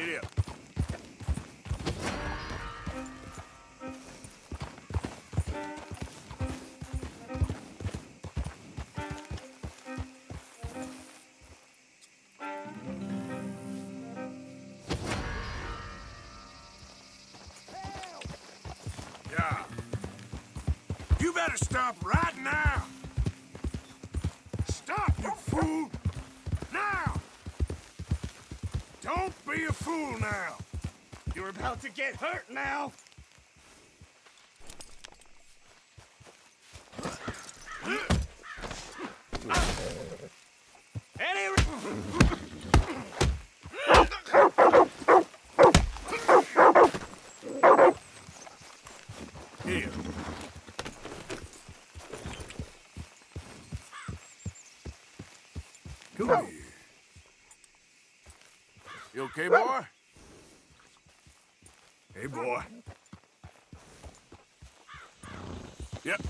Giddy. Yeah. You better stop right now. Stop, you fool! Now! Don't be a fool now. You're about to get hurt now. Come here. You okay, boy? Hey, boy. Yep.